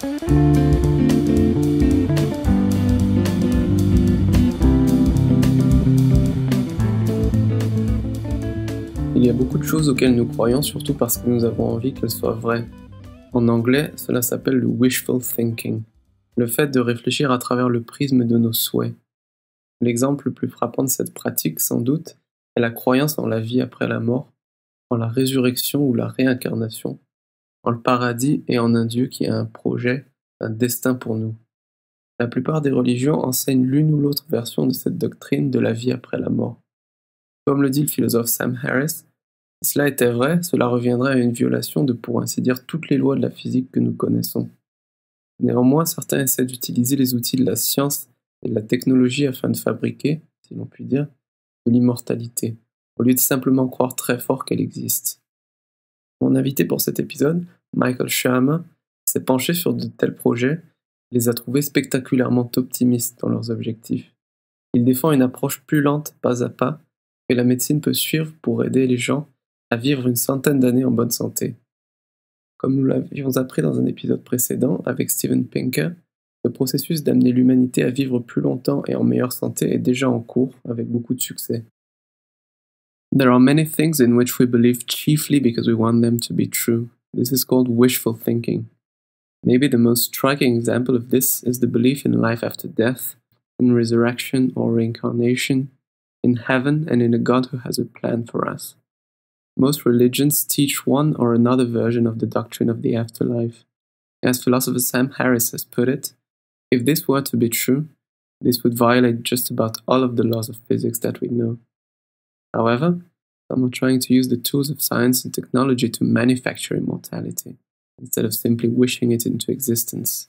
Il y a beaucoup de choses auxquelles nous croyons, surtout parce que nous avons envie qu'elles soient vraies. En anglais, cela s'appelle le wishful thinking, le fait de réfléchir à travers le prisme de nos souhaits. L'exemple le plus frappant de cette pratique, sans doute, est la croyance en la vie après la mort, en la résurrection ou la réincarnation, en le paradis et en un Dieu qui a un projet, un destin pour nous. La plupart des religions enseignent l'une ou l'autre version de cette doctrine de la vie après la mort. Comme le dit le philosophe Sam Harris, si cela était vrai, cela reviendrait à une violation de, pour ainsi dire, toutes les lois de la physique que nous connaissons. Néanmoins, certains essaient d'utiliser les outils de la science et de la technologie afin de fabriquer, si l'on peut dire, de l'immortalité, au lieu de simplement croire très fort qu'elle existe. Mon invité pour cet épisode, Michael Shermer, s'est penché sur de tels projets et les a trouvés spectaculairement optimistes dans leurs objectifs. Il défend une approche plus lente, pas à pas, que la médecine peut suivre pour aider les gens à vivre une centaine d'années en bonne santé. Comme nous l'avions appris dans un épisode précédent avec Steven Pinker, le processus d'amener l'humanité à vivre plus longtemps et en meilleure santé est déjà en cours avec beaucoup de succès. There are many things in which we believe chiefly because we want them to be true. This is called wishful thinking. Maybe the most striking example of this is the belief in life after death, in resurrection or reincarnation, in heaven and in a God who has a plan for us. Most religions teach one or another version of the doctrine of the afterlife. As philosopher Sam Harris has put it, if this were to be true, this would violate just about all of the laws of physics that we know. However, some are trying to use the tools of science and technology to manufacture immortality, instead of simply wishing it into existence.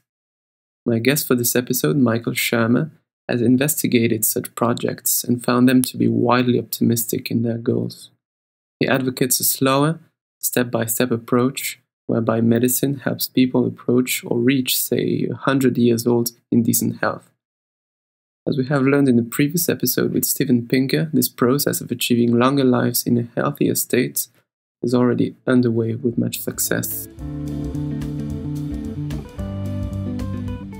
My guest for this episode, Michael Shermer, has investigated such projects and found them to be widely optimistic in their goals. He advocates a slower, step by step approach whereby medicine helps people approach or reach, say, 100 years old in decent health. As we have learned in the previous episode with Steven Pinker, this process of achieving longer lives in a healthier state is already underway with much success.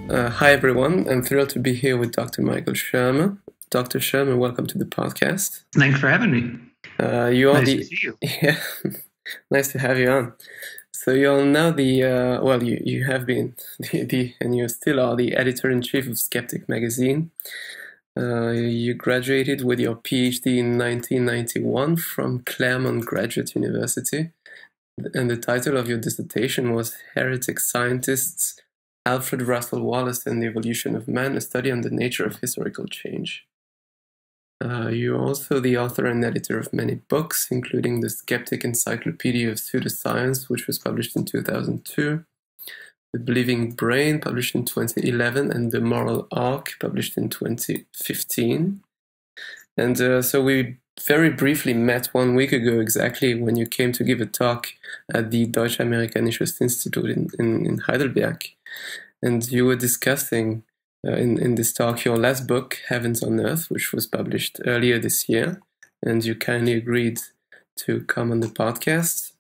Uh, hi everyone, I'm thrilled to be here with Dr. Michael Shermer. Dr. Shermer, welcome to the podcast. Thanks for having me. Uh, you are nice the to see you. yeah, nice to have you on. So you're now the uh, well, you you have been the, the and you still are the editor in chief of Skeptic magazine. Uh, you graduated with your PhD in 1991 from Claremont Graduate University, and the title of your dissertation was "Heretic Scientists." Alfred Russel Wallace and the Evolution of Man, a study on the nature of historical change. Uh, you're also the author and editor of many books, including The Skeptic Encyclopedia of Pseudoscience, which was published in 2002, The Believing Brain, published in 2011, and The Moral Arc, published in 2015. And uh, so we very briefly met one week ago exactly when you came to give a talk at the Deutsche Amerikanisches Institut in, in, in Heidelberg. And you were discussing uh, in, in this talk your last book, Heavens on Earth, which was published earlier this year. And you kindly agreed to come on the podcast.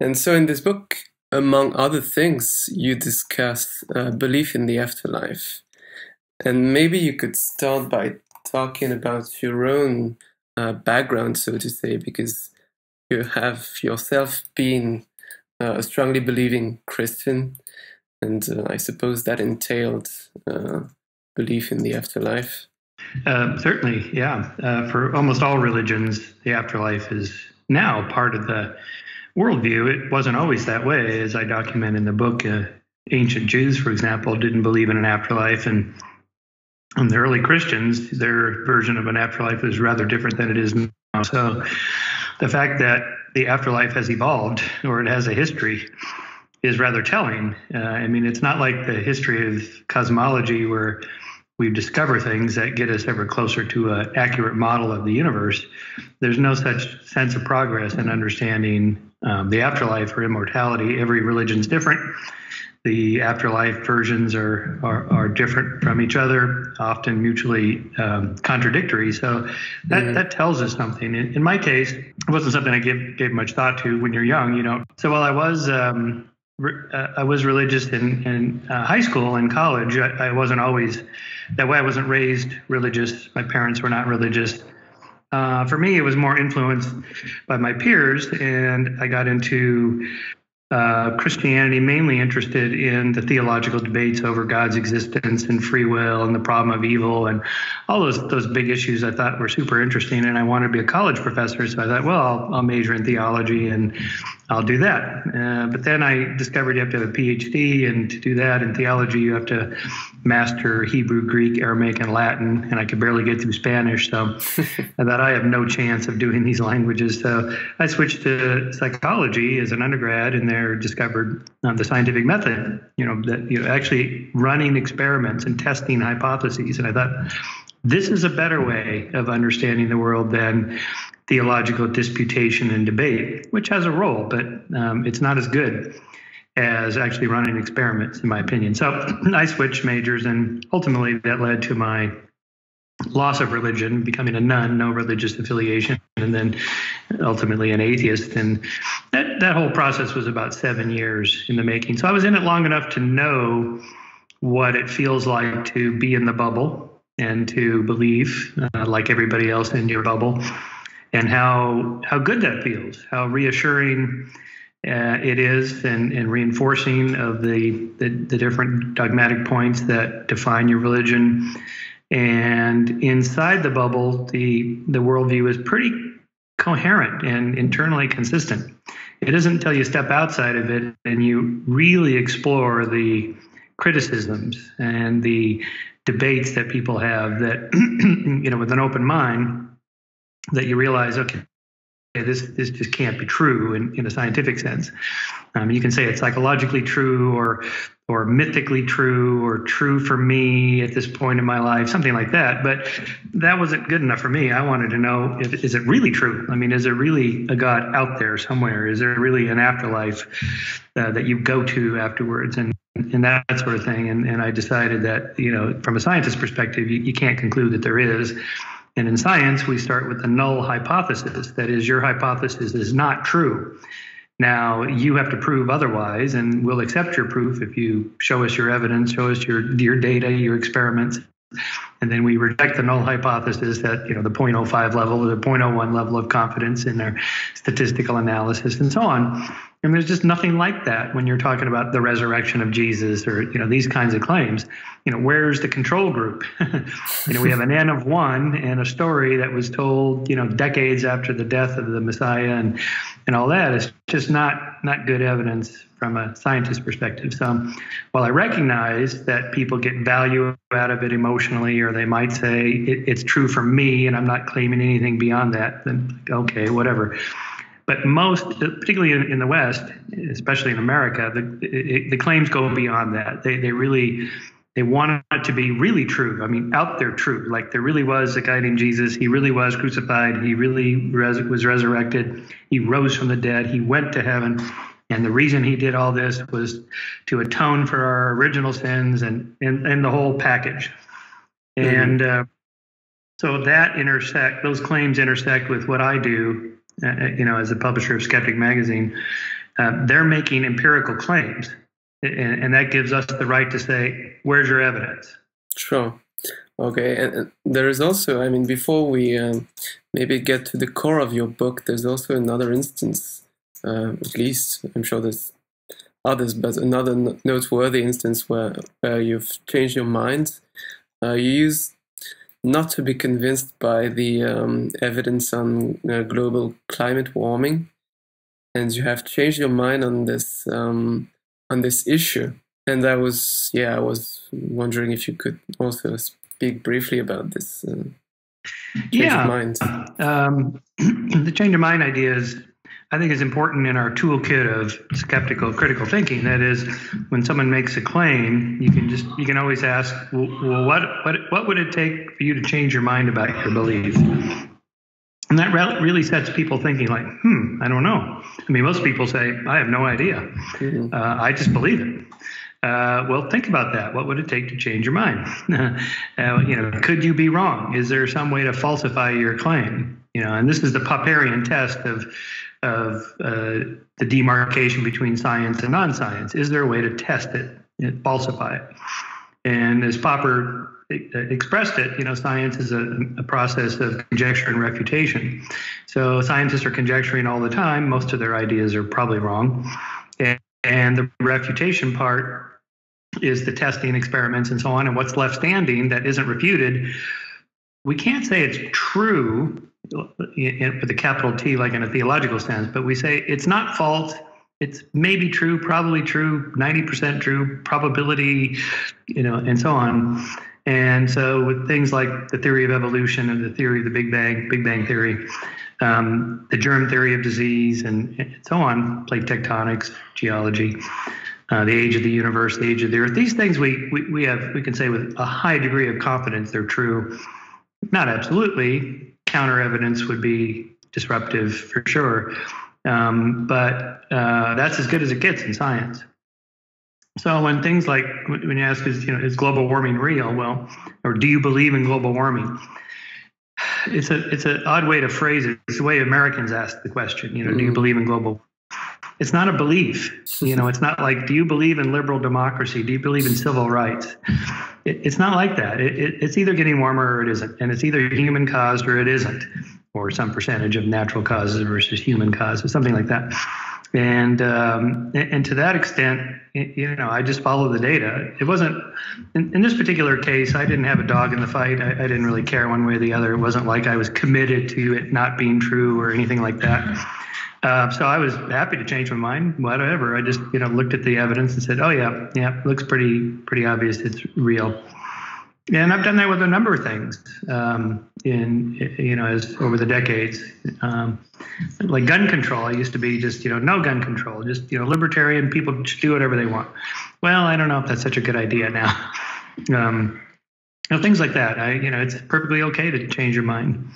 And so, in this book, among other things, you discuss uh, belief in the afterlife. And maybe you could start by talking about your own uh, background, so to say, because you have yourself been uh, a strongly believing Christian, and uh, I suppose that entailed uh, belief in the afterlife. Uh, certainly, yeah. Uh, for almost all religions, the afterlife is now part of the worldview. It wasn't always that way, as I document in the book. Uh, ancient Jews, for example, didn't believe in an afterlife, and, and the early Christians, their version of an afterlife is rather different than it is now. So, the fact that the afterlife has evolved or it has a history is rather telling. Uh, I mean, it's not like the history of cosmology where we discover things that get us ever closer to an accurate model of the universe. There's no such sense of progress in understanding um, the afterlife or immortality. Every religion's different. The afterlife versions are, are, are different from each other, often mutually um, contradictory. So that, Yeah. that tells us something. In, in my case, it wasn't something I gave, gave much thought to when you're young, you know. So while I was um, uh, I was religious in, in uh, high school and college. I, I, wasn't always that way. I wasn't raised religious. My parents were not religious. Uh, for me, it was more influenced by my peers, and I got into uh, Christianity mainly interested in the theological debates over God's existence and free will and the problem of evil and all those those big issues I thought were super interesting. And I wanted to be a college professor, so I thought, well, I'll, I'll major in theology and I'll do that. Uh, but then I discovered you have to have a PhD, and to do that in theology, you have to master Hebrew, Greek, Aramaic, and Latin. And I could barely get through Spanish, so I thought I have no chance of doing these languages. So I switched to psychology as an undergrad, and there discovered um, the scientific method, you know, that you know, actually running experiments and testing hypotheses. And I thought, this is a better way of understanding the world than theological disputation and debate, which has a role, but um, it's not as good as actually running experiments, in my opinion. So I switched majors, and ultimately that led to my loss of religion, becoming a none, no religious affiliation, and then ultimately an atheist. And that, that whole process was about seven years in the making. So I was in it long enough to know what it feels like to be in the bubble and to believe, uh, like everybody else in your bubble, and how how good that feels, how reassuring uh, it is, and, and reinforcing of the, the the different dogmatic points that define your religion and inside the bubble, the the worldview is pretty coherent and internally consistent. It isn't until you step outside of it and you really explore the criticisms and the debates that people have that you know with an open mind that you realize okay this this just can't be true in, in a scientific sense. Um, you can say it's psychologically true or or mythically true or true for me at this point in my life, something like that. But that wasn't good enough for me. I wanted to know if is it really true? I mean, is there really a God out there somewhere? Is there really an afterlife uh, that you go to afterwards? And and that sort of thing. And, and I decided that, you know, from a scientist perspective, you, you can't conclude that there is. And in science, we start with the null hypothesis. That is, your hypothesis is not true. Now, you have to prove otherwise, and we'll accept your proof if you show us your evidence, show us your, your data, your experiments. And then we reject the null hypothesis that, you know, the 0.05 level or the 0.01 level of confidence in their statistical analysis and so on. And there's just nothing like that when you're talking about the resurrection of Jesus or you know these kinds of claims. You know, where's the control group? you know, we have an N of one and a story that was told you know decades after the death of the Messiah and and all that is just not not good evidence from a scientist perspective. So while I recognize that people get value out of it emotionally, or they might say it, it's true for me and I'm not claiming anything beyond that, then okay, whatever. But most, particularly in, in the West, especially in America, the, it, the claims go beyond that. They, they really they want it to be really true. I mean, out there true. Like there really was a guy named Jesus. He really was crucified. He really res- was resurrected. He rose from the dead. He went to heaven. And the reason he did all this was to atone for our original sins and, and, and the whole package. Mm-hmm. And uh, so that intersect, those claims intersect with what I do uh, uh, you know, as a publisher of Skeptic Magazine, uh, they're making empirical claims, and, and, that gives us the right to say, "Where's your evidence?" Sure. Okay, and, there is also, I mean, before we um, maybe get to the core of your book, there's also another instance. Uh, at least I'm sure there's others, but another noteworthy instance where, where you've changed your mind. Uh, you use not to be convinced by the um, evidence on uh, global climate warming, and you have changed your mind on this um, on this issue. And I was, yeah, I was wondering if you could also speak briefly about this. Uh, yeah, um, the change of mind idea is I think is important in our toolkit of skeptical critical thinking. That is, when someone makes a claim, you can just you can always ask, well, what what what would it take for you to change your mind about your belief? And that really sets people thinking, like, hmm, I don't know. I mean, most people say, I have no idea. Mm-hmm. Uh, I just believe it. Uh, well, think about that. What would it take to change your mind? uh, you know, could you be wrong? Is there some way to falsify your claim? You know, and this is the Popperian test of of uh, the demarcation between science and non-science. Is there a way to test it, falsify it? And as Popper expressed it, you know, science is a, a, process of conjecture and refutation. So scientists are conjecturing all the time. Most of their ideas are probably wrong. And, and the refutation part is the testing experiments and so on. And what's left standing that isn't refuted, we can't say it's true with a capital T, like in a theological sense, but we say it's not false it's maybe true, probably true, 90% true, probability, you know, and so on. And so with things like the theory of evolution and the theory of the Big Bang, Big Bang theory, um, the germ theory of disease, and, and, so on, plate tectonics, geology, uh, the age of the universe, the age of the earth. These things we, we, we have, we can say with a high degree of confidence they're true. Not absolutely. Counter evidence would be disruptive for sure. Um, but uh, that's as good as it gets in science. So when things like when you ask is you know is global warming real? Well, or do you believe in global warming? It's a it's an odd way to phrase it. It's the way Americans ask the question. You know, mm-hmm. do you mm-hmm. believe in global? It's not a belief. You know, it's not like do you believe in liberal democracy? Do you believe in civil rights? It, it's not like that. It, it, it's either getting warmer or it isn't, and it's either human caused or it isn't or some percentage of natural causes versus human causes, something like that. And um, and to that extent, you know, I just follow the data. It wasn't in, in this particular case. I didn't have a dog in the fight. I, I, didn't really care one way or the other. It wasn't like I was committed to it not being true or anything like that. Uh, so I was happy to change my mind. Whatever. I just you know looked at the evidence and said, oh yeah, yeah, looks pretty pretty obvious. It's real and I've done that with a number of things um, in you know as over the decades. Um, like gun control, I used to be just you know no gun control, just you know libertarian people just do whatever they want. Well, I don't know if that's such a good idea now. Um, you know things like that. I you know it's perfectly okay to change your mind.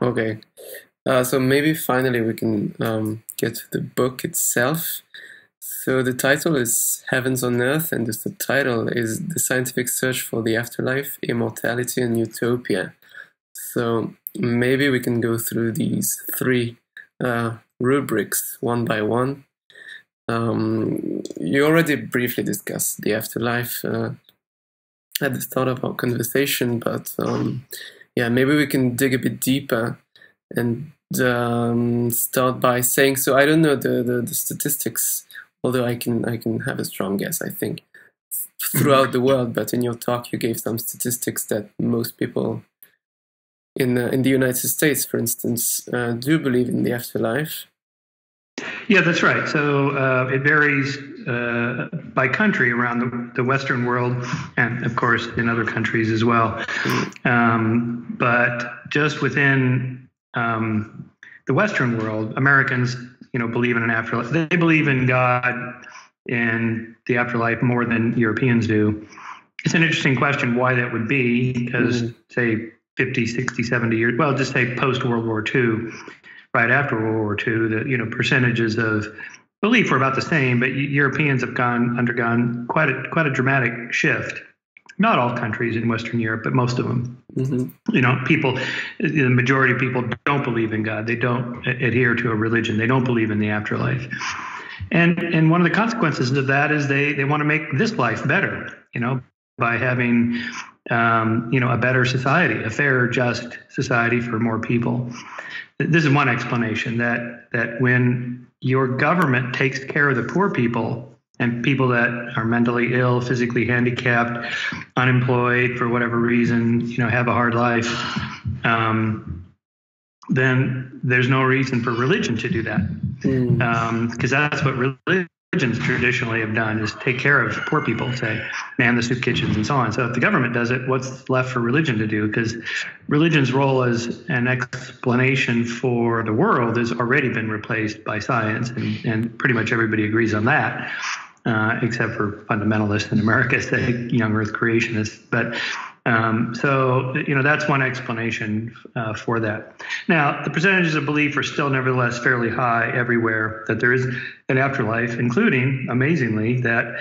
Okay, uh, so maybe finally we can um, get to the book itself. So the title is Heavens on Earth, and the subtitle is The Scientific Search for the Afterlife, Immortality, and Utopia. So maybe we can go through these three uh, rubrics one by one. Um, you already briefly discussed the afterlife uh, at the start of our conversation, but um, yeah, maybe we can dig a bit deeper and um, start by saying so. I don't know the, the, the statistics although I can I can have a strong guess. I think throughout the world, but in your talk you gave some statistics that most people in uh, in the United States, for instance, uh, do believe in the afterlife. Yeah, that's right. So uh, it varies uh, by country around the, the, Western world, and of course in other countries as well. Mm-hmm. Um, but just within um, the Western world, Americans you know, believe in an afterlife. They believe in God and the afterlife more than Europeans do. It's an interesting question why that would be, because mm-hmm. say 50, 60, 70 years, well, just say post World War II, right after World War II, the you know percentages of belief were about the same, but Europeans have gone undergone quite a quite a dramatic shift not all countries in Western Europe, but most of them. Mm-hmm. You know, people, the majority of people don't believe in God. They don't adhere to a religion. They don't believe in the afterlife. And and one of the consequences of that is they they want to make this life better. You know, by having um, you know a better society, a fairer, just society for more people. This is one explanation that that when your government takes care of the poor people and people that are mentally ill, physically handicapped, unemployed for whatever reason, you know, have a hard life, um, then there's no reason for religion to do that, because mm. um, that's what religions traditionally have done is take care of poor people, say, man the soup kitchens and so on. So if the government does it, what's left for religion to do? Because religion's role as an explanation for the world has already been replaced by science, and, and pretty much everybody agrees on that uh, except for fundamentalists in America, say young Earth creationists. But um, so you know that's one explanation uh, for that. Now the percentages of belief are still nevertheless fairly high everywhere that there is an afterlife, including amazingly that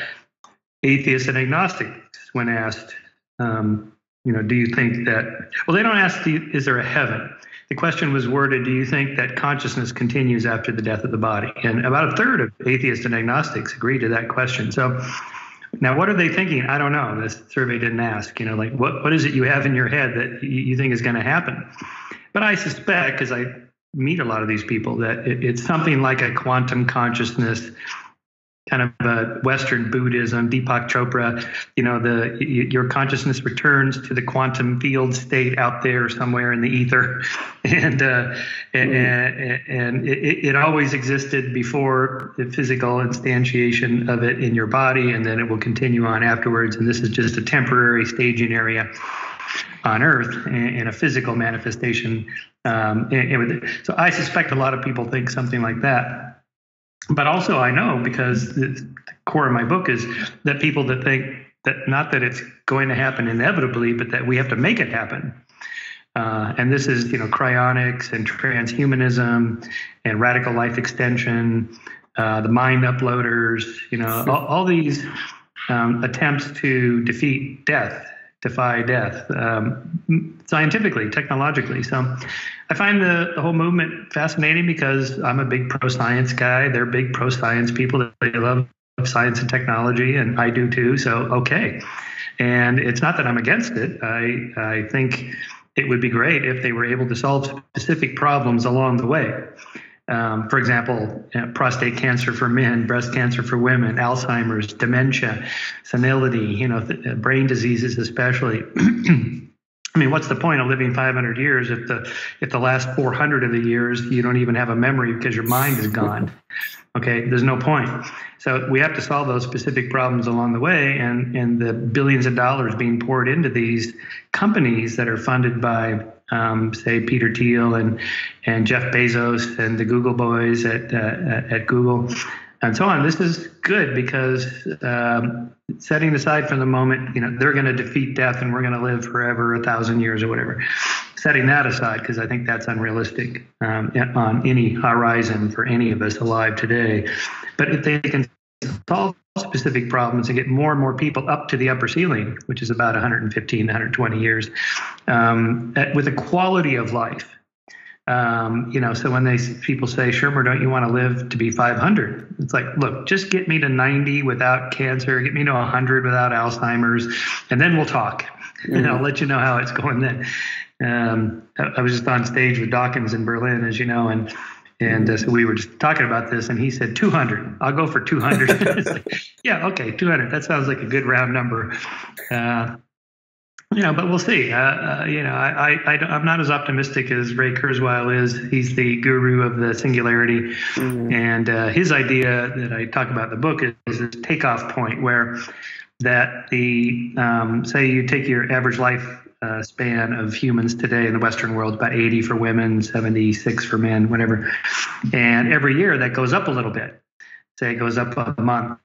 atheists and agnostics, when asked, um, you know, do you think that? Well, they don't ask, is there a heaven? The question was worded, do you think that consciousness continues after the death of the body? And about a third of atheists and agnostics agree to that question. So now what are they thinking? I don't know. This survey didn't ask, you know, like what, what is it you have in your head that you think is going to happen? But I suspect, because I meet a lot of these people, that it, it's something like a quantum consciousness kind of a Western Buddhism, Deepak Chopra, you know, the your consciousness returns to the quantum field state out there somewhere in the ether, and uh, and, mm-hmm. and it, it, always existed before the physical instantiation of it in your body, and then it will continue on afterwards. And this is just a temporary staging area on Earth in a physical manifestation. Um, and, so I suspect a lot of people think something like that but also I know because the core of my book is that people that think that not that it's going to happen inevitably, but that we have to make it happen. Uh, and this is, you know, cryonics and transhumanism and radical life extension, uh, the mind uploaders, you know, all, all these um, attempts to defeat death, defy death, um, scientifically, technologically. So I find the, the whole movement fascinating because I'm a big pro science guy. They're big pro science people. They love science and technology, and I do too. So, okay. And it's not that I'm against it. I, I think it would be great if they were able to solve specific problems along the way. Um, for example, uh, prostate cancer for men, breast cancer for women, Alzheimer's, dementia, senility, you know, th- uh, brain diseases especially. I mean, what's the point of living 500 years if the if the last 400 of the years you don't even have a memory because your mind is gone? Okay, there's no point. So we have to solve those specific problems along the way, and and the billions of dollars being poured into these companies that are funded by, um, say, Peter Thiel and and Jeff Bezos and the Google boys at uh, at Google and so on. This is good because um, setting aside for the moment, you know, they're going to defeat death and we're going to live forever, a thousand years or whatever. Setting that aside, because I think that's unrealistic um, on any horizon for any of us alive today. But if they can solve specific problems and get more and more people up to the upper ceiling, which is about 115, 120 years, um, with a quality of life um, you know, so when they people say, Shermer, don't you want to live to be 500? It's like, look, just get me to 90 without cancer, get me to 100 without Alzheimer's, and then we'll talk. Mm-hmm. And I'll let you know how it's going then. Um, I, was just on stage with Dawkins in Berlin, as you know, and and uh, so we were just talking about this, and he said 200. I'll go for 200. like, yeah, okay, 200. That sounds like a good round number. Uh, you know, but we'll see. Uh, uh, you know, I, I, I, am not as optimistic as Ray Kurzweil is. He's the guru of the singularity. Mm-hmm. And uh, his idea that I talk about in the book is, is this takeoff point where that the, um, say you take your average life uh, span of humans today in the Western world, about 80 for women, 76 for men, whatever. And every year that goes up a little bit. Say it goes up a month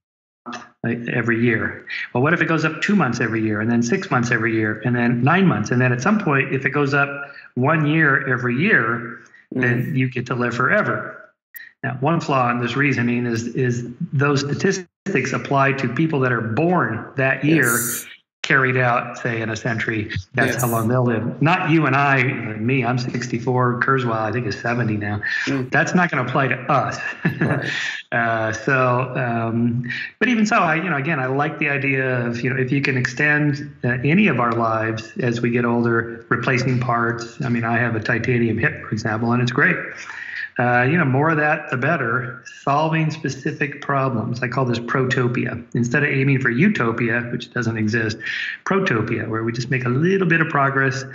every year. Well, what if it goes up two months every year, and then six months every year, and then nine months, and then at some point, if it goes up one year every year, mm. then you get to live forever. Now, one flaw in this reasoning is is those statistics apply to people that are born that year, yes carried out, say, in a century. That's yes. how long they'll live. Not you and I, me, I'm 64. Kurzweil, I think, is 70 now. Mm. That's not going to apply to us. Right. uh, so, um, but even so, I, you know, again, I like the idea of, you know, if you can extend uh, any of our lives as we get older, replacing parts. I mean, I have a titanium hip, for example, and it's great. Uh, you know, more of that, the better. Solving specific problems. I call this protopia. Instead of aiming for utopia, which doesn't exist, protopia, where we just make a little bit of progress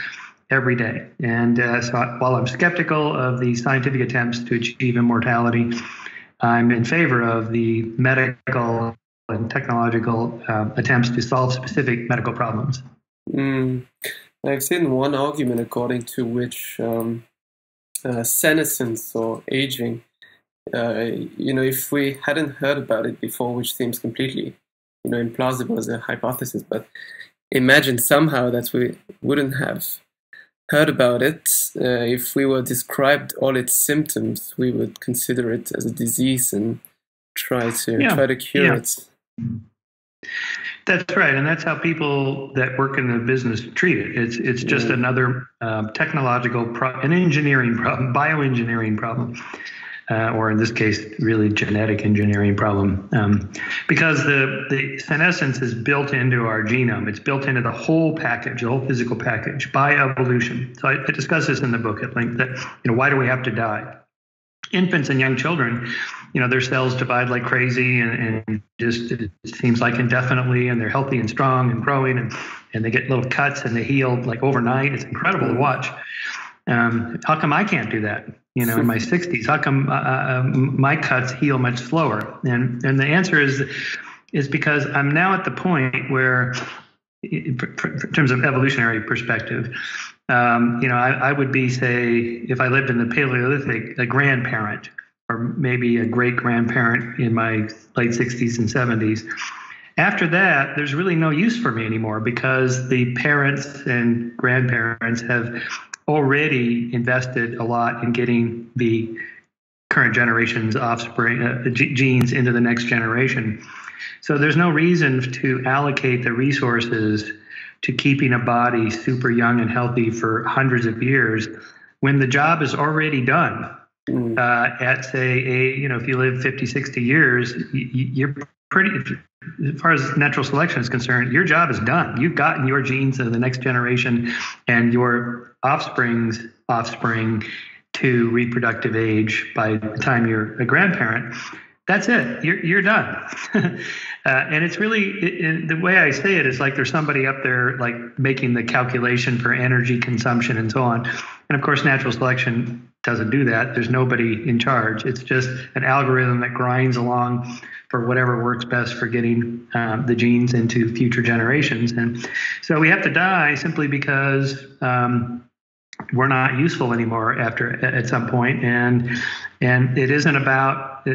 every day. And uh, so while I'm skeptical of the scientific attempts to achieve immortality, I'm in favor of the medical and technological uh, attempts to solve specific medical problems. Mm. I've seen one argument according to which um, uh, senescence or aging. Uh, you know, if we hadn't heard about it before, which seems completely, you know, implausible as a hypothesis, but imagine somehow that we wouldn't have heard about it. Uh, if we were described all its symptoms, we would consider it as a disease and try to yeah. try to cure yeah. it. That's right, and that's how people that work in the business treat it. It's it's just yeah. another um, technological, pro- an engineering problem, bioengineering problem, uh, or in this case, really genetic engineering problem, um, because the the senescence is built into our genome. It's built into the whole package, the whole physical package by evolution. So I, I discuss this in the book at length. That you know, why do we have to die? Infants and young children, you know, their cells divide like crazy and, and just it seems like indefinitely, and they're healthy and strong and growing, and and they get little cuts and they heal like overnight. It's incredible to watch. Um, how come I can't do that? You know, in my 60s, how come uh, uh, my cuts heal much slower? And and the answer is is because I'm now at the point where, in terms of evolutionary perspective, um, you know, I, I, would be, say, if I lived in the Paleolithic, a grandparent or maybe a great grandparent in my late 60s and 70s. After that, there's really no use for me anymore because the parents and grandparents have already invested a lot in getting the current generation's offspring uh, genes into the next generation. So there's no reason to allocate the resources to keeping a body super young and healthy for hundreds of years when the job is already done. Mm. Uh, at say a you know if you live 50 60 years you're pretty as far as natural selection is concerned your job is done you've gotten your genes into the next generation and your offspring's offspring to reproductive age by the time you're a grandparent that's it. You're you're done. uh, and it's really the way I say it is like there's somebody up there like making the calculation for energy consumption and so on. And of course, natural selection doesn't do that. There's nobody in charge. It's just an algorithm that grinds along for whatever works best for getting um, the genes into future generations. And so we have to die simply because um, we're not useful anymore after at some point. And and it isn't about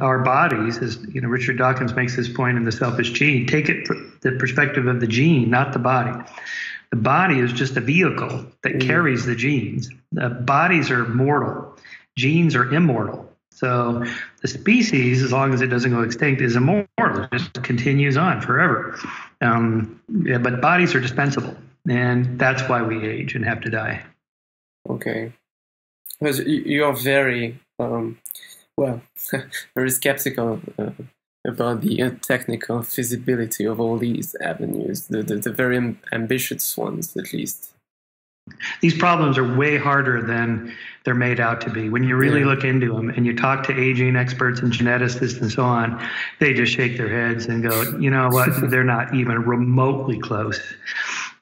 our bodies as you know richard dawkins makes this point in the selfish gene. Take it from the perspective of the gene not the body. The body is just a vehicle that mm. carries the genes. The bodies are mortal. Genes are immortal. So the species as long as it doesn't go extinct is immortal. It just continues on forever. Um, yeah, but bodies are dispensable. And that's why we age and have to die Okay. Because you are very, um, well, very skeptical uh, about the uh, technical feasibility of all these avenues, the, the, the very ambitious ones, at least. These problems are way harder than they're made out to be. When you really yeah. look into them and you talk to aging experts and geneticists and so on, they just shake their heads and go, you know what, they're not even remotely close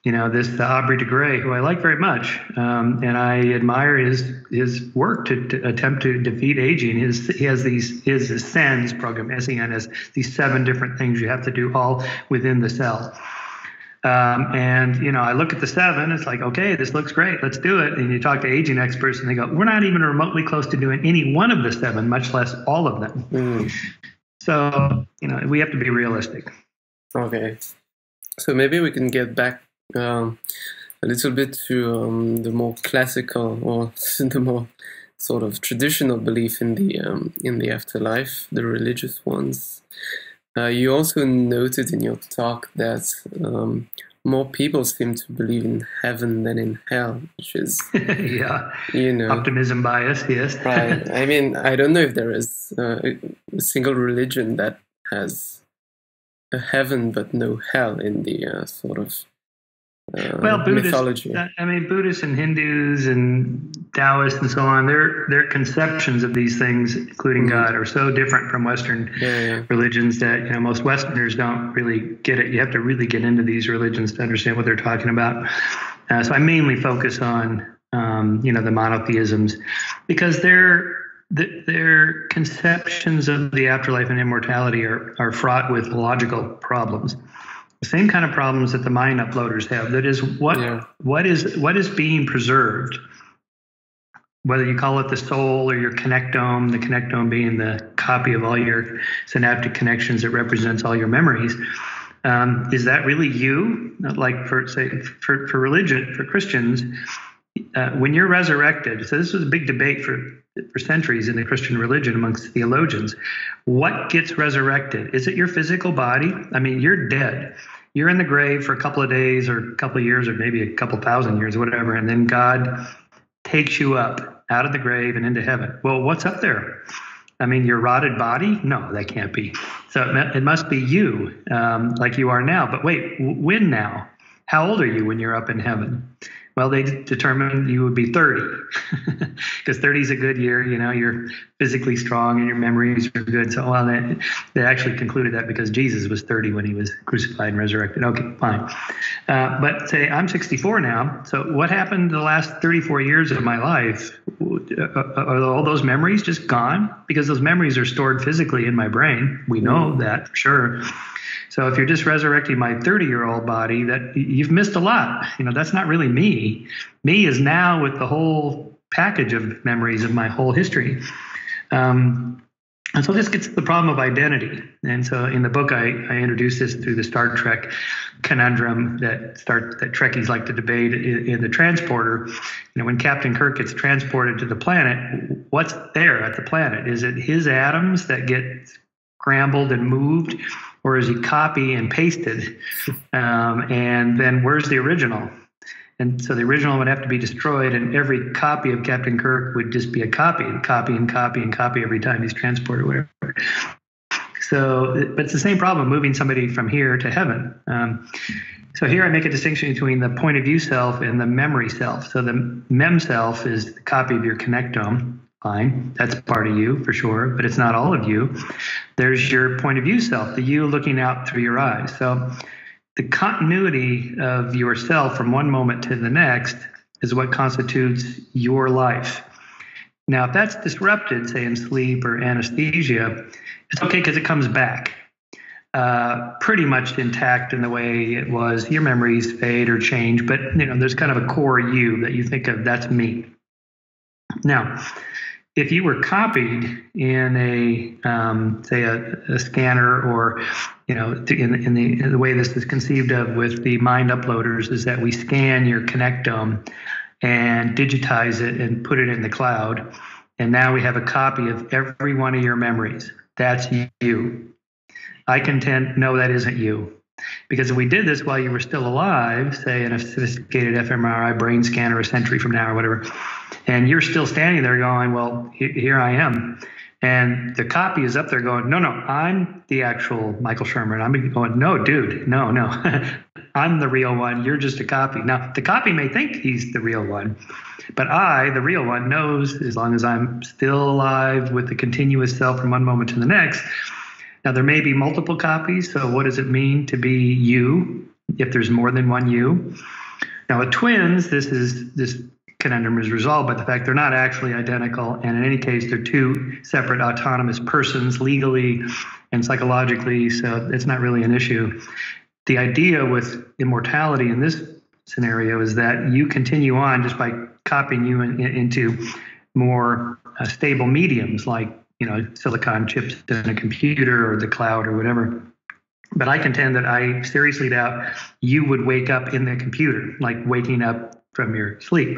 you know, this uh, Aubrey de Grey, who I like very much, um, and I admire his his work to, to, attempt to defeat aging. His he has these his SENS program, SEN has these seven different things you have to do all within the cell. Um, and you know, I look at the seven. It's like, okay, this looks great. Let's do it. And you talk to aging experts, and they go, "We're not even remotely close to doing any one of the seven, much less all of them." Mm. So you know, we have to be realistic. Okay. So maybe we can get back um, a little bit to um, the more classical or the more sort of traditional belief in the um, in the afterlife, the religious ones. Uh, you also noted in your talk that um, more people seem to believe in heaven than in hell, which is yeah, you know, optimism bias. Yes, right. I mean, I don't know if there is uh, a single religion that has a heaven but no hell in the uh, sort of uh, well, Buddhist, mythology. I mean, Buddhists and Hindus and Taoists and so on, their their conceptions of these things, including mm-hmm. God, are so different from Western yeah, yeah. religions that you know most Westerners don't really get it. You have to really get into these religions to understand what they're talking about. Uh, so I mainly focus on um, you know the monotheisms because their their conceptions of the afterlife and immortality are, are fraught with logical problems same kind of problems that the mind uploaders have. That is what yeah. what is what is being preserved. Whether you call it the soul or your connectome, the connectome being the copy of all your synaptic connections that represents all your memories. Um, is that really you? Like for say for, for religion for Christians, uh, when you're resurrected. So this was a big debate for for centuries in the Christian religion amongst theologians. What gets resurrected? Is it your physical body? I mean, you're dead. You're in the grave for a couple of days or a couple of years or maybe a couple thousand years, whatever, and then God takes you up out of the grave and into heaven. Well, what's up there? I mean, your rotted body? No, that can't be. So it must be you, um, like you are now. But wait, when now? How old are you when you're up in heaven? Well, they determined you would be 30 because 30 is a good year. You know, you're physically strong and your memories are good. So, well, they, they actually concluded that because Jesus was 30 when he was crucified and resurrected. Okay, fine. Uh, but say I'm 64 now. So, what happened the last 34 years of my life? Uh, are all those memories just gone? Because those memories are stored physically in my brain. We know that for sure. So if you're just resurrecting my 30 year old body, that you've missed a lot. You know, that's not really me. Me is now with the whole package of memories of my whole history. Um, and so this gets to the problem of identity. And so in the book, I, I introduce this through the Star Trek conundrum that start that Trekkies like to debate in, in, the transporter. You know, when Captain Kirk gets transported to the planet, what's there at the planet? Is it his atoms that get scrambled and moved, or is he copy and pasted? Um, and then where's the original? And so the original would have to be destroyed, and every copy of Captain Kirk would just be a copy, and copy and copy and copy every time he's transported, whatever. So, but it's the same problem moving somebody from here to heaven. Um, so here I make a distinction between the point of view self and the memory self. So the mem self is the copy of your connectome, Fine, that's part of you for sure, but it's not all of you. There's your point of view self, the you looking out through your eyes. So the continuity of yourself from one moment to the next is what constitutes your life. Now, if that's disrupted, say in sleep or anesthesia, it's okay because it comes back uh, pretty much intact in the way it was. Your memories fade or change, but you know there's kind of a core you that you think of. That's me. Now, if you were copied in a um, say a, a, scanner or you know in, in, the, in, the, way this is conceived of with the mind uploaders is that we scan your connectome and digitize it and put it in the cloud. And now we have a copy of every one of your memories. That's you. I contend no that isn't you. Because if we did this while you were still alive say in a sophisticated fMRI brain scanner a century from now or whatever and you're still standing there going, well, here I am. And the copy is up there going, no, no, I'm the actual Michael Shermer. I'm going, no, dude, no, no, I'm the real one. You're just a copy. Now, the copy may think he's the real one, but I, the real one, knows as long as I'm still alive with the continuous self from one moment to the next. Now, there may be multiple copies. So, what does it mean to be you if there's more than one you? Now, with twins, this is this conundrum is resolved by the fact they're not actually identical, and in any case, they're two separate autonomous persons legally and psychologically, so it's not really an issue. The idea with immortality in this scenario is that you continue on just by copying you in, in, into more uh, stable mediums like you know silicon chips in a computer or the cloud or whatever. But I contend that I seriously doubt you would wake up in the computer, like waking up from your sleep.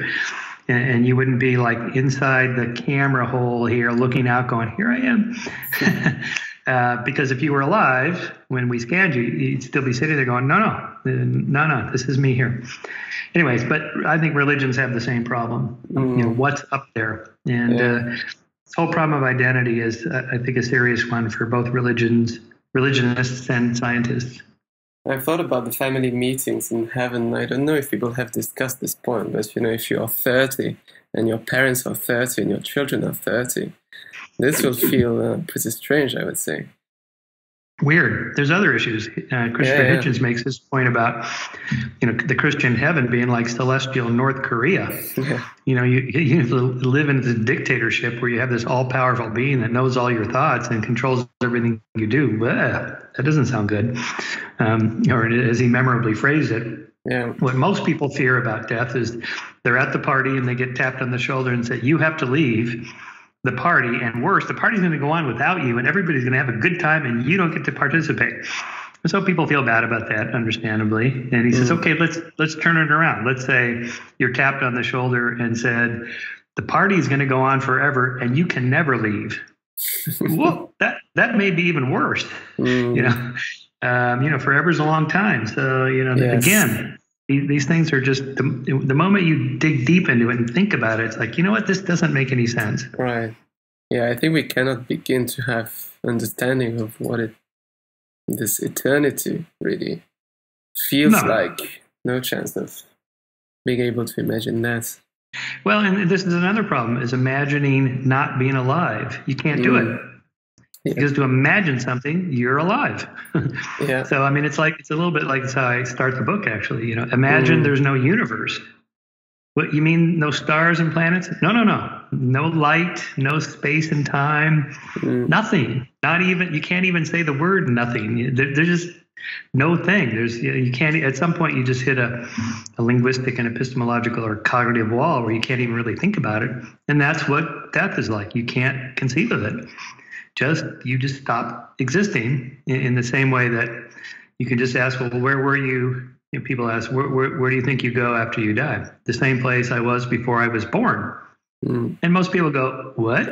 And, and you wouldn't be like inside the camera hole here looking out, going, Here I am. uh, because if you were alive when we scanned you, you'd still be sitting there going, No, no, no, no, this is me here. Anyways, but I think religions have the same problem. Mm. You know, what's up there? And yeah. uh, this whole problem of identity is, uh, I think, a serious one for both religions, religionists and scientists. I've thought about the family meetings in heaven. I don't know if people have discussed this point, but you know, if you are 30 and your parents are 30 and your children are 30, this will feel uh, pretty strange, I would say weird. There's other issues. Uh, Christopher yeah, yeah. Hitchens makes this point about, you know, the Christian heaven being like celestial North Korea. Yeah. You know, you, you live in this dictatorship where you have this all powerful being that knows all your thoughts and controls everything you do. Bleh, that doesn't sound good. Um, or as he memorably phrased it, yeah. What most people fear about death is they're at the party and they get tapped on the shoulder and say, You have to leave the party, and worse, the party's going to go on without you, and everybody's going to have a good time, and you don't get to participate. And so people feel bad about that, understandably. And he mm. says, "Okay, let's let's turn it around. Let's say you're tapped on the shoulder and said." the party is going to go on forever and you can never leave. well, that that may be even worse. Mm. You know, um, you know, forever's a long time. So you know, yes. again, these, things are just the, the moment you dig deep into it and think about it, it's like you know what, this doesn't make any sense. Right. Yeah, I think we cannot begin to have understanding of what it this eternity really feels no. like. No chance of being able to imagine that. Well, and this is another problem: is imagining not being alive. You can't do it mm. Yeah. because to imagine something, you're alive. yeah. So I mean, it's like it's a little bit like it's how I start the book. Actually, you know, imagine mm. there's no universe. What you mean? No stars and planets? No, no, no. No light, no space and time, mm. nothing. Not even. You can't even say the word nothing. There, there's just no thing. There's you can't. At some point, you just hit a, a linguistic and epistemological or cognitive wall where you can't even really think about it. And that's what death is like. You can't conceive of it. Just you just stop existing in, in the same way that you can just ask, well, where were you? you know, people ask, where, where, where do you think you go after you die? The same place I was before I was born. Mm. And most people go, what?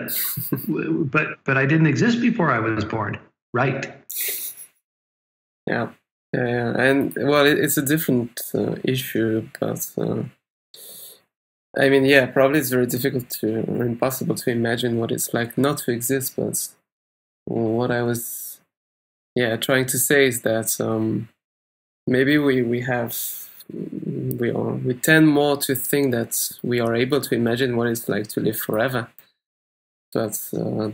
but but I didn't exist before I was born. Right. Yeah, yeah, yeah. and well, it's a different uh, issue, but uh, I mean, yeah, probably it's very difficult to or impossible to imagine what it's like not to exist. But what I was, yeah, trying to say is that um, maybe we we have we are we tend more to think that we are able to imagine what it's like to live forever but uh,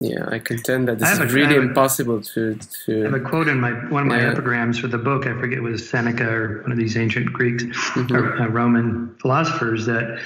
yeah, I contend that this is a, really impossible to, to. I have a quote in my one of my yeah. epigrams for the book. I forget was Seneca or one of these ancient Greeks mm-hmm. or uh, Roman philosophers that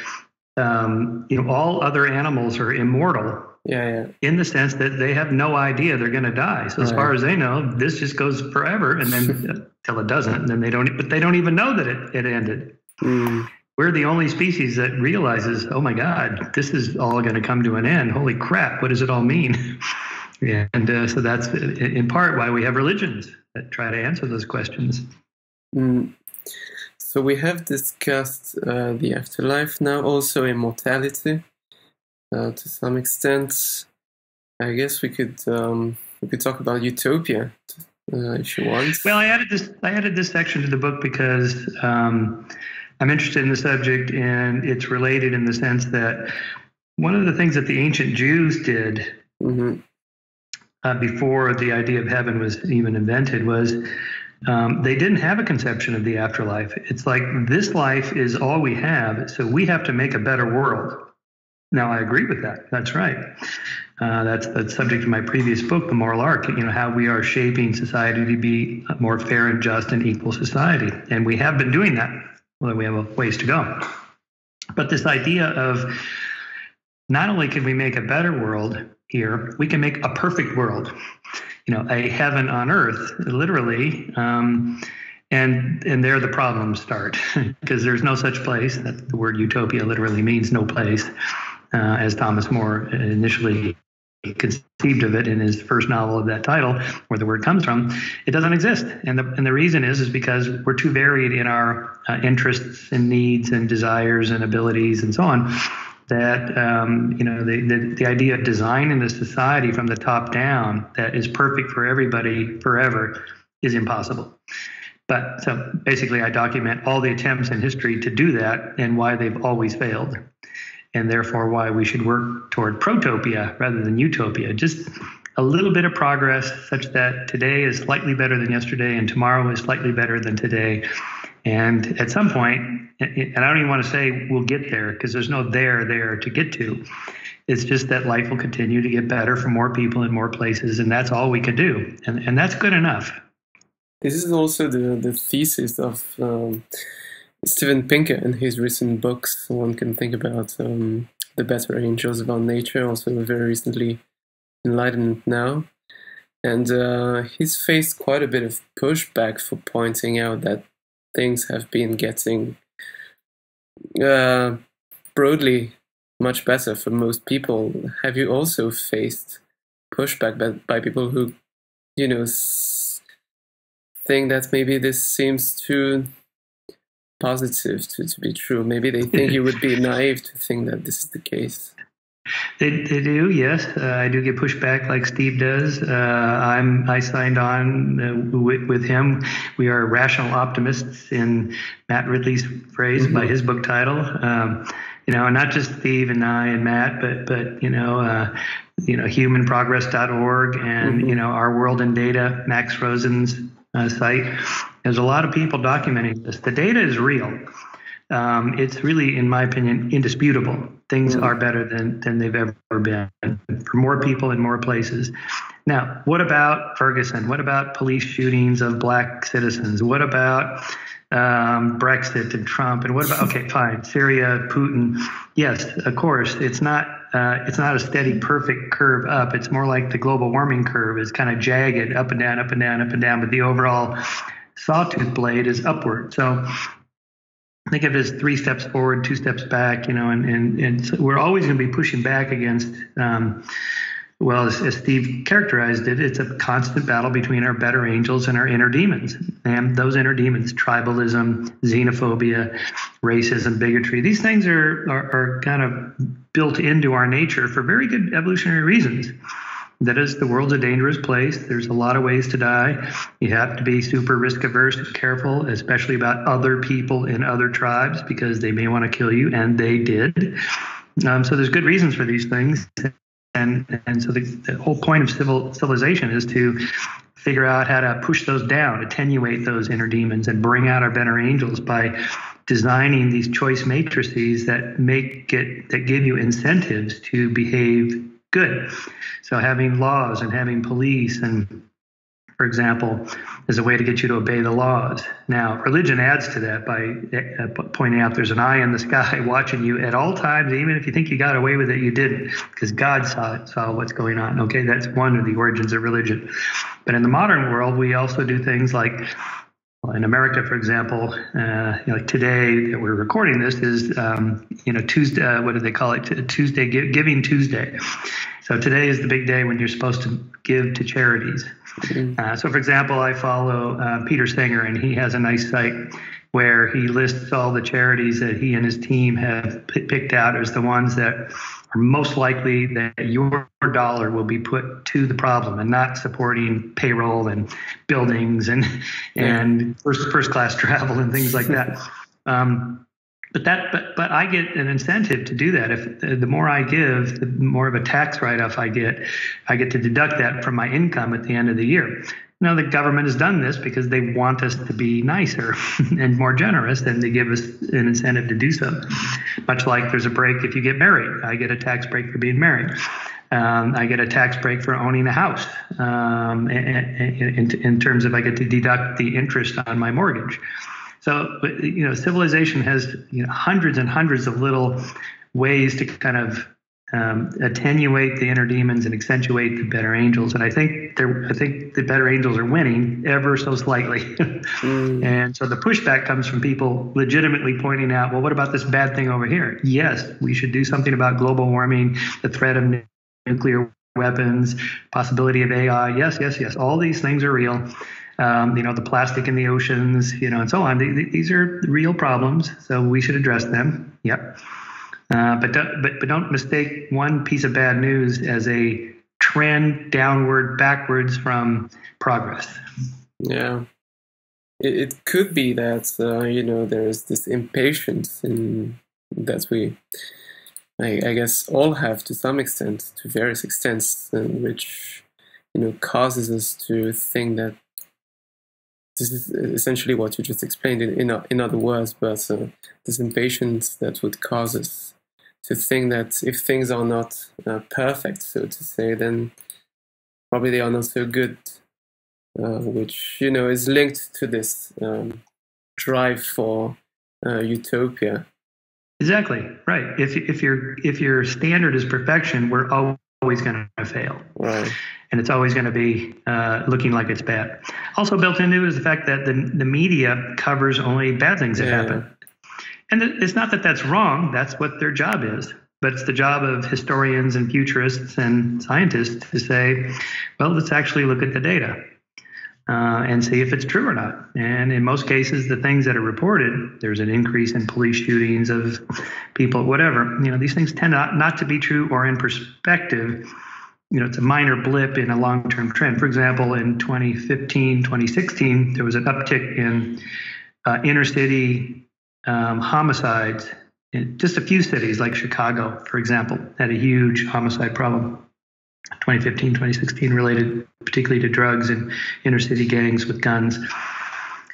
um, you know all other animals are immortal. Yeah, yeah. In the sense that they have no idea they're going to die. So as far as they know, this just goes forever, and then till it doesn't, and then they don't. But they don't even know that it, it ended. Mm we're the only species that realizes, oh my God, this is all going to come to an end. Holy crap, what does it all mean? yeah, and uh, so that's in part why we have religions that try to answer those questions. Mm. So we have discussed uh, the afterlife now, also immortality uh, to some extent. I guess we could um, we could talk about utopia uh, if you want. Well, I added this I added this section to the book because. Um, I'm interested in the subject, and it's related in the sense that one of the things that the ancient Jews did mm-hmm. uh, before the idea of heaven was even invented was um, they didn't have a conception of the afterlife. It's like this life is all we have, so we have to make a better world. Now, I agree with that. That's right. Uh, that's the subject of my previous book, The Moral Arc. You know how we are shaping society to be a more fair and just and equal society, and we have been doing that well, we have a ways to go. But this idea of not only can we make a better world here, we can make a perfect world, you know, a heaven on earth, literally. Um, and and there the problems start because there's no such place. That the word utopia literally means no place, uh, as Thomas More initially conceived of it in his first novel of that title, where the word comes from, it doesn't exist. And the, and the reason is is because we're too varied in our uh, interests and needs and desires and abilities and so on. That um, you know the, the the idea of designing a society from the top down that is perfect for everybody forever is impossible. But so basically, I document all the attempts in history to do that and why they've always failed and therefore why we should work toward protopia rather than utopia. Just a little bit of progress such that today is slightly better than yesterday and tomorrow is slightly better than today. And at some point, and I don't even want to say we'll get there because there's no there there to get to. It's just that life will continue to get better for more people in more places, and that's all we can do. And, and that's good enough. This is also the, the thesis of um, Steven Pinker in his recent books, one can think about um, The Better Angels of Our Nature, also very recently Enlightenment Now. And uh, he's faced quite a bit of pushback for pointing out that things have been getting uh, broadly much better for most people. Have you also faced pushback by, by people who, you know, think that maybe this seems too positive to, to be true. Maybe they think you would be naive to think that this is the case. They, they do, yes. Uh, I do get pushback like Steve does. Uh, I'm I signed on uh, with, with, him. We are rational optimists in Matt Ridley's phrase mm-hmm. by his book title. Um, you know, not just Steve and I and Matt, but but you know, uh, you know, humanprogress.org and mm-hmm. you know, our world in data, Max Roser's uh, site. There's a lot of people documenting this. The data is real. Um, it's really, in my opinion, indisputable. Things mm. are better than, than they've ever been for more people in more places. Now, what about Ferguson? What about police shootings of black citizens? What about um, Brexit and Trump? And what about, okay, fine, Syria, Putin? Yes, of course, it's not. Uh, it's not a steady, perfect curve up. It's more like the global warming curve is kind of jagged, up and down, up and down, up and down. But the overall sawtooth blade is upward. So think of it as three steps forward, two steps back, you know, and, and, and so we're always going to be pushing back against, um, well, as, as, Steve characterized it, it's a constant battle between our better angels and our inner demons. And those inner demons, tribalism, xenophobia, racism, bigotry, these things are, are, are kind of built into our nature for very good evolutionary reasons. That is, the world's a dangerous place. There's a lot of ways to die. You have to be super risk averse and careful, especially about other people in other tribes because they may want to kill you, and they did. Um, so there's good reasons for these things, and and so the, the whole point of civil civilization is to figure out how to push those down, attenuate those inner demons, and bring out our better angels by designing these choice matrices that make it that give you incentives to behave good. So having laws and having police and for example, is a way to get you to obey the laws. Now, religion adds to that by uh, pointing out there's an eye in the sky watching you at all times, even if you think you got away with it, you didn't, because God saw it, saw what's going on. Okay, that's one of the origins of religion. But in the modern world, we also do things like in America, for example, uh, you know, today that we're recording this is, um, you know, Tuesday. Uh, what do they call it? Tuesday, Giving Tuesday. So today is the big day when you're supposed to give to charities. Mm-hmm. Uh, so, for example, I follow uh, Peter Singer, and he has a nice site where he lists all the charities that he and his team have p- picked out as the ones that most likely that your dollar will be put to the problem and not supporting payroll and buildings and yeah. and first first class travel and things like that. Um, but that but but I get an incentive to do that. If the more I give, the more of a tax write-off I get. I get to deduct that from my income at the end of the year. Now the government has done this because they want us to be nicer and more generous, and they give us an incentive to do so. Much like there's a break if you get married. I get a tax break for being married. Um, I get a tax break for owning a house um, in, in, in terms of I get to deduct the interest on my mortgage. So, you know, civilization has you know, hundreds and hundreds of little ways to kind of um, attenuate the inner demons and accentuate the better angels. And I think they're, I think the better angels are winning ever so slightly. mm. And so the pushback comes from people legitimately pointing out, well, what about this bad thing over here? Yes, we should do something about global warming, the threat of nuclear weapons, possibility of AI. Yes, yes, yes. All these things are real um, you know, the plastic in the oceans, you know, and so on. These are real problems, so we should address them. Yep. Uh, but, don't, but but don't mistake one piece of bad news as a trend downward, backwards from progress. Yeah, it, it could be that uh, you know there's this impatience in that we, I, I, guess, all have to some extent, to various extents, uh, which you know causes us to think that this is essentially what you just explained in, in, in other words, but uh, this impatience that would cause us to think that if things are not uh, perfect, so to say, then probably they are not so good, uh, which, you know, is linked to this um, drive for uh, utopia. Exactly right. If if your if your standard is perfection, we're always going to fail. Right and it's always going to be uh, looking like it's bad. Also built into is the fact that the, the media covers only bad things that yeah. happen. And it's not that that's wrong, that's what their job is. But it's the job of historians and futurists and scientists to say, well, let's actually look at the data. uh, and see if it's true or not. And in most cases, the things that are reported, there's an increase in police shootings of people, whatever. You know, these things tend not, not to be true or in perspective. You know, it's a minor blip in a long term trend. For example, in 2015, 2016, there was an uptick in uh, inner city um, homicides. In just a few cities, like Chicago, for example, had a huge homicide problem. 2015, 2016, related particularly to drugs and inner city gangs with guns.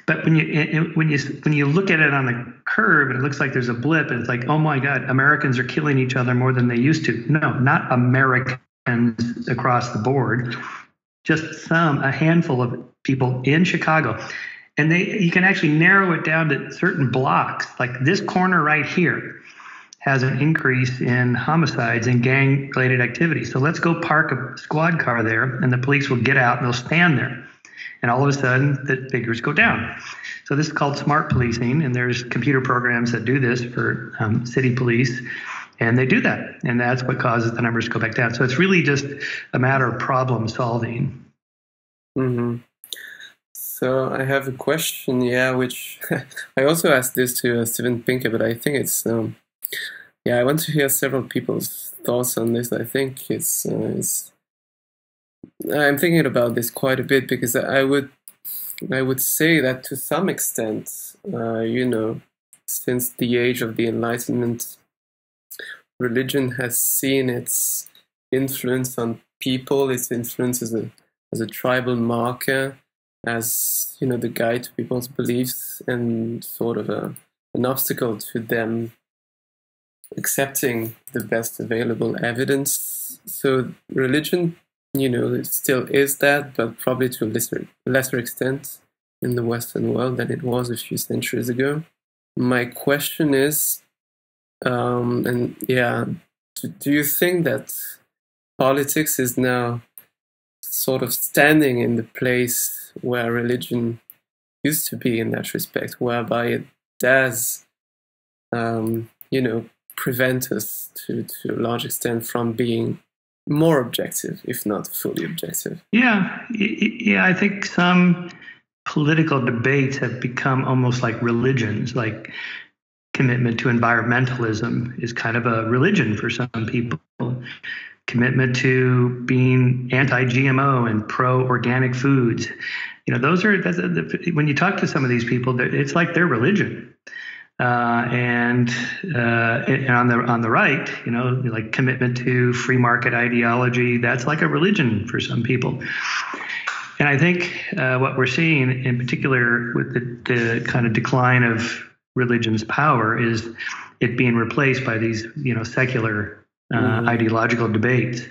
But when you when you when you look at it on the curve and it looks like there's a blip, and it's like, oh my God, Americans are killing each other more than they used to. No, not Americans across the board, just some a handful of people in Chicago, and they you can actually narrow it down to certain blocks, like this corner right here has an increase in homicides and gang related activity. So let's go park a squad car there, and the police will get out and they'll stand there. And all of a sudden, the figures go down. So this is called smart policing, and there's computer programs that do this for um, city police, and they do that, and that's what causes the numbers to go back down. So it's really just a matter of problem solving. Mm-hmm. So I have a question, yeah, which I also asked this to uh, Steven Pinker, but I think it's um, yeah, I want to hear several people's thoughts on this. I think it's, uh, it's I'm thinking about this quite a bit because I would I would say that to some extent, uh, you know, since the age of the Enlightenment, religion has seen its influence on people, its influence as a as a tribal marker, as you know, the guide to people's beliefs, and sort of a an obstacle to them accepting the best available evidence. So religion, you know, still is that, but probably to a lesser, lesser extent in the Western world than it was a few centuries ago. My question is, um, and yeah, do, do you think that politics is now sort of standing in the place where religion used to be in that respect, whereby it does, um, you know, prevent us to, to a large extent from being more objective, if not fully objective. Yeah, yeah, I think some political debates have become almost like religions, like commitment to environmentalism is kind of a religion for some people. Commitment to being anti-GMO and pro-organic foods, you know, those are that's when you talk to some of these people, it's like their religion. Uh, and, uh, and on the on the right, you know, like commitment to free market ideology, that's like a religion for some people. And I think uh, what we're seeing, in particular, with the, the kind of decline of religion's power, is it being replaced by these, you know, secular uh, mm-hmm. ideological debates.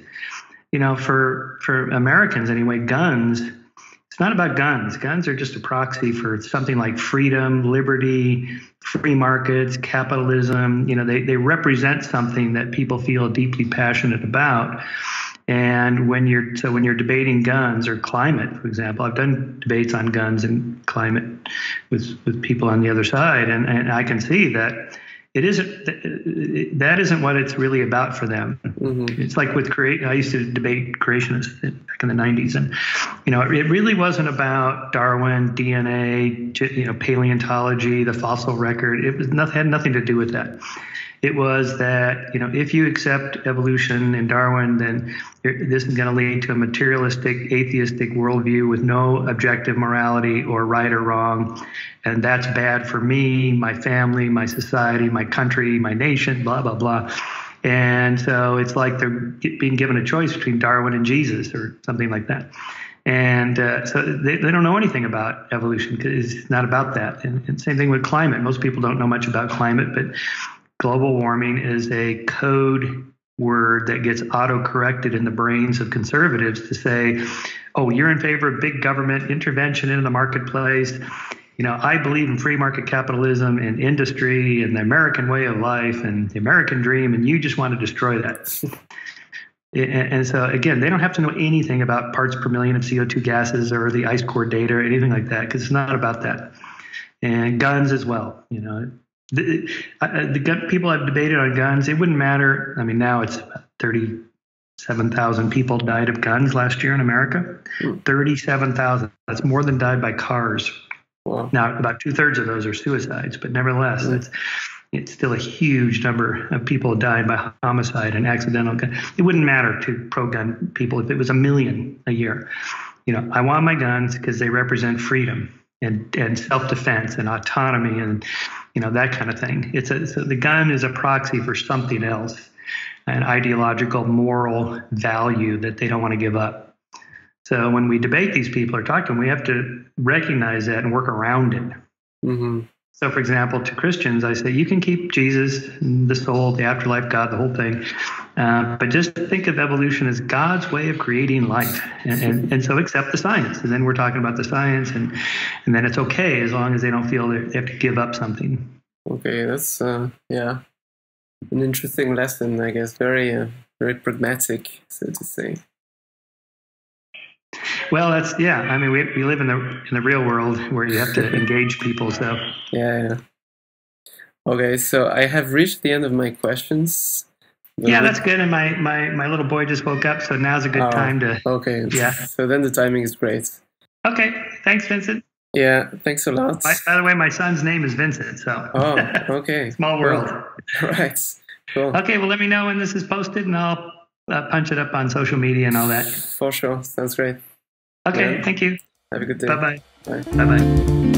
You know, for for Americans anyway, guns it's not about guns. Guns are just a proxy for something like freedom, liberty, free markets, capitalism. You know, they, they represent something that people feel deeply passionate about. And when you're so when you're debating guns or climate, for example, I've done debates on guns and climate with with people on the other side, and, and I can see that it isn't that isn't what it's really about for them. Mm-hmm. It's like with create. I used to debate creationists back in the '90s, and you know, it really wasn't about Darwin, DNA, you know, paleontology, the fossil record. It was nothing had nothing to do with that. It was that you know, if you accept evolution and Darwin, then this is going to lead to a materialistic, atheistic worldview with no objective morality or right or wrong and that's bad for me, my family, my society, my country, my nation, blah, blah, blah. And so it's like they're being given a choice between Darwin and Jesus or something like that. And uh, so they, they don't know anything about evolution because it's not about that. And, and same thing with climate. Most people don't know much about climate, but global warming is a code word that gets auto corrected in the brains of conservatives to say, oh, you're in favor of big government intervention in the marketplace you know, I believe in free market capitalism and industry and the American way of life and the American dream, and you just want to destroy that. and so, again, they don't have to know anything about parts per million of CO2 gases or the ice core data or anything like that, because it's not about that. And guns as well. You know, the, uh, the gun, people have debated on guns. It wouldn't matter. I mean, now it's 30 37,000 people died of guns last year in America. 37,000. That's more than died by cars. Wow. Now, about two thirds of those are suicides, but nevertheless, it's it's still a huge number of people dying by homicide and accidental gun. It wouldn't matter to pro-gun people if it was a million a year. You know, I want my guns because they represent freedom and, and self-defense and autonomy and you know that kind of thing. It's a so the gun is a proxy for something else, an ideological, moral value that they don't want to give up. So when we debate these people or talk to them, we have to recognize that and work around it. hmm So, for example, to Christians, I say you can keep Jesus, the soul, the afterlife, God, the whole thing, uh, but just think of evolution as God's way of creating life, and, and, and so accept the science. And then we're talking about the science, and and then it's okay as long as they don't feel they have to give up something. Okay, that's uh, yeah, an interesting lesson, I guess. Very, uh, very pragmatic, so to say. Well, that's yeah. I mean, we we live in the in the real world where you have to engage people. So Yeah, yeah. Okay, so I have reached the end of my questions. Yeah, that's good. And my my my little boy just woke up, so now's a good Oh. time to. okay. Yeah. So then the timing is great. Okay, thanks, Vincent. Yeah, thanks a lot. By, by the way, my son's name is Vincent. So Oh, okay. small world. Right. Cool. Okay, well, let me know when this is posted, and I'll uh, punch it up on social media and all that. For sure. Sounds great. Okay, Yeah. thank you. Have a good day. Bye bye. Bye. Bye bye.